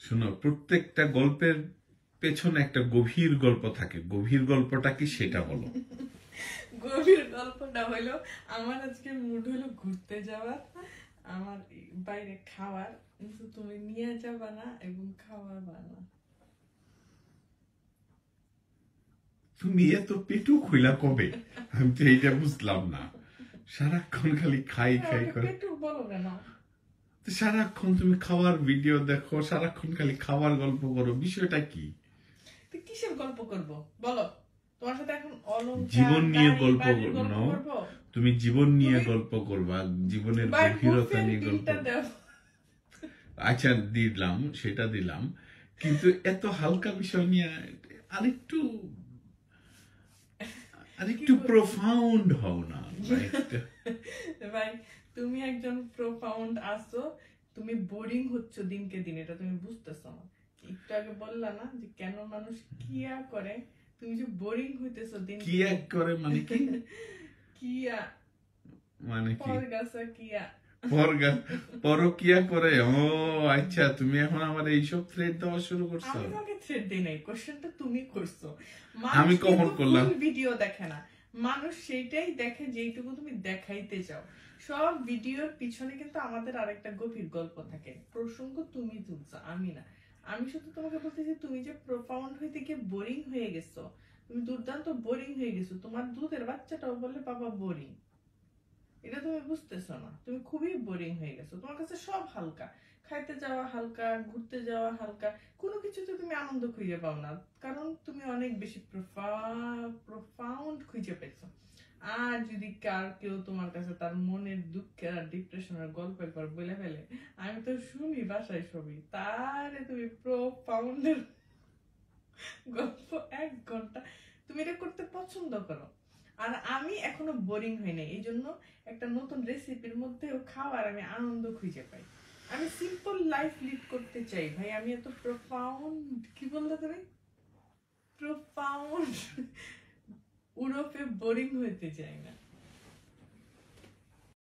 শোনো প্রত্যেকটা গল্পের পেছনে একটা গভীর গল্প থাকে। গভীর গল্পটা কি সেটা বলো। গভীর গল্পটা হইল আমার আজকে মুড হলো ঘুরতে যাওয়ার আমার বাইরে খাওয়ার কিন্তু তুমি নিয়ে যাবা না এবং খাওয়ার বানা তুমি এত পেটু খুইলা কবে? আমি তো এইটা বুঝলাম না। সারাক্ষণ খালি খাই খাই করে। একটু বলো তো সারাক্ষণ তুমি খাওয়ার ভিডিও দেখো সারাক্ষণ খালি খাওয়ার গল্প করো বিষয়টা কি? কিসের গল্প করব? বলো। তোমার সাথে এখন জীবন নিয়ে গল্প। করব? তুমি জীবন নিয়ে গল্প করবা জীবনের গভীরতা নিয়ে গল্প আচ্ছা দিলাম সেটা দিলাম। কিন্তু এত হালকা বিষয় নিয়ে আরেকটু আরেকটু বলব? প্রফাউন্ড হও না একটা- ভাই তুমি একজন প্রোফাউন্ড আসো তুমি বোরিং হচ্ছ দিনকে দিন এটা তুমি বুঝতেছো না। একটু আগে বললা না যে কেন মানুষ কিয়া করে? তুমি যে বোরিং হইতেছো দিন। কিয়া করে মানে কি? কিয়া। মানে কি? কিয়া। পরকিয়া করে। ও আচ্ছা তুমি এখন আমার এইসব থ্রেড দেওয়া শুরু করছ? থ্রেড দিই নাই কোশ্চেনটা তুমি করছ। আমি কখন করলাম? ভিডিও দেখে না। মানুষ সেইটাই দেখে তুমি দেখাইতে চাও। সব ভিডিওর পিছনে কিন্তু আমাদের আরেকটা গভীর গল্প থাকে। প্রসঙ্গ তুমি তুলছো আমি না। আমি শুধু তোমাকে বলতেছি তুমি যে প্রোফাউন্ড হইতে গিয়ে বোরিং হয়ে গেছো তুমি দুর্দান্ত বোরিং হয়ে গেছো তোমার দুধের বাচ্চাটাও বলে বাবা বোরিং এটা তুমি বুঝতেছো না। তুমি খুবই বোরিং হয়ে গেছো। তোমার কাছে সব হালকা। খাইতে যাওয়া হালকা, ঘুরতে যাওয়া হালকা। কোনো কিছুতে তুমি আনন্দ খুঁজে পাও না। কারণ তুমি অনেক বেশি প্রফাউন্ড খুঁজে পেয়েছ। আর যদি কার কেউ তোমার কাছে তার মনের দুঃখের আর ডিপ্রেশনের গল্প একবার বলে ফেলে, আমি তো শুনি বাসায় সবই। তারে তুমি প্রোফাউন্ডের গল্প এক ঘণ্টা। তুমি এটা করতে পছন্দ করো। আর আমি এখনও বোরিং হই নাই এই জন্য একটা নতুন রেসিপির মধ্যেও খাওয়ার আমি আনন্দ খুঁজে পাই। আমি সিম্পল লাইফ লিড করতে চাই, ভাই, আমি এত প্রোফাউন্ড কি বললে তুমি? প্রোফাউন্ড উরোপে বোরিং হইতে চাই না।